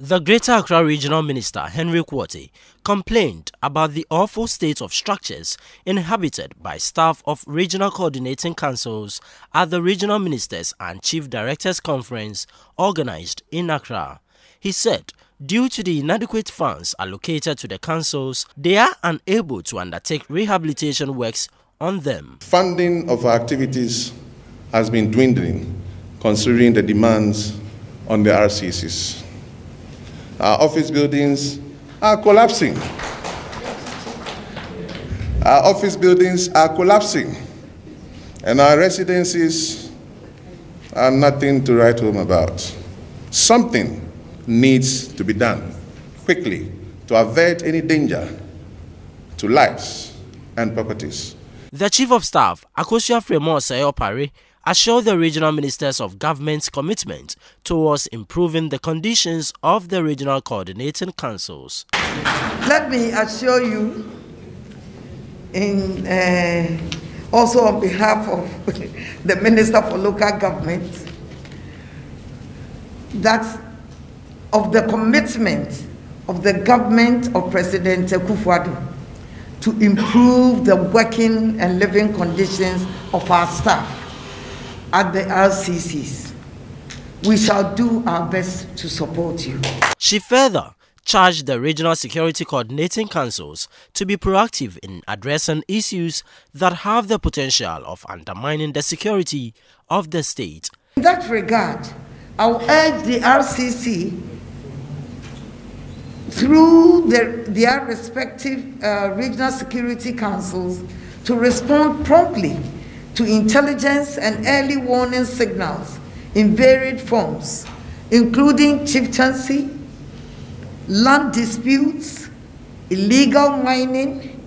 The Greater Accra Regional Minister, Henry Quartey, complained about the awful state of structures inhabited by staff of regional coordinating councils at the Regional Ministers and Chief Directors Conference organized in Accra. He said due to the inadequate funds allocated to the councils, they are unable to undertake rehabilitation works on them. Funding of our activities has been dwindling considering the demands on the RCCs. Our office buildings are collapsing. Our office buildings are collapsing. And our residences are nothing to write home about. Something needs to be done quickly to avert any danger to lives and properties. The Chief of Staff, Akosua Frema Osei-Opare, assured the regional ministers of government's commitment towards improving the conditions of the regional coordinating councils. Let me assure you, in, uh, also on behalf of the Minister for Local Government, that of the commitment of the government of President Kufuor to improve the working and living conditions of our staff at the RCCs. We shall do our best to support you. She further charged the regional security coordinating councils to be proactive in addressing issues that have the potential of undermining the security of the state. In that regard, I will urge the RCC through their, their respective uh, regional security councils to respond promptly to intelligence and early warning signals in varied forms, including chieftaincy, land disputes, illegal mining,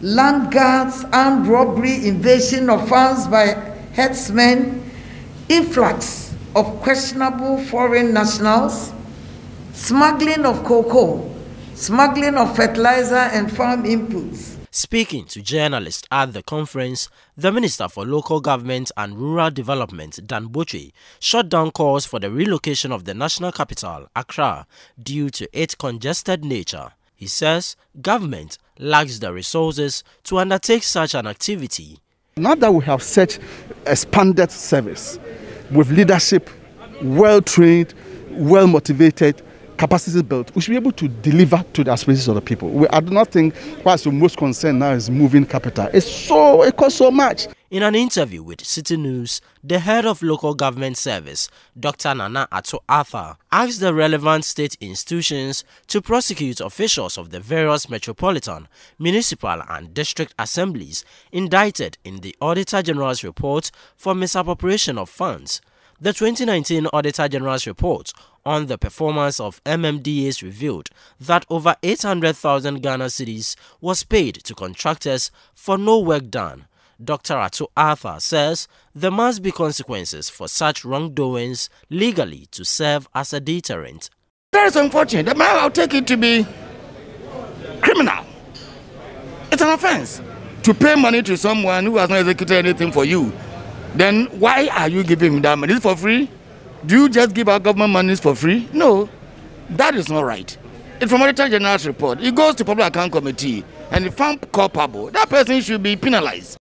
land guards, armed robbery, invasion of farms by herdsmen, influx of questionable foreign nationals, smuggling of cocoa, smuggling of fertilizer and farm inputs, Speaking to journalists at the conference, the Minister for Local Government and Rural Development, Dan Botwe, shut down calls for the relocation of the national capital, Accra, due to its congested nature. He says government lacks the resources to undertake such an activity. Now that we have such expanded service with leadership, well trained, well motivated, capacity built, we should be able to deliver to the aspirations of the people. We, I do not think what's the most concern now is moving capital. It's so, it costs so much. In an interview with Citi News, the head of local government service, Dr. Nana Ato Arthur, asked the relevant state institutions to prosecute officials of the various metropolitan, municipal and district assemblies indicted in the Auditor General's report for misappropriation of funds. The 2019 Auditor General's report on the performance of MMDAs revealed that over 800,000 Ghana cedis was paid to contractors for no work done. Dr. Ato Arthur says there must be consequences for such wrongdoings legally to serve as a deterrent. That is unfortunate. The man will take it to be criminal. It's an offense to pay money to someone who has not executed anything for you then why are you giving him that money? Is it for free? Do you just give our government money for free? No, that is not right. It's from Auditor General's report. It goes to Public Account Committee and if found culpable, that person should be penalized.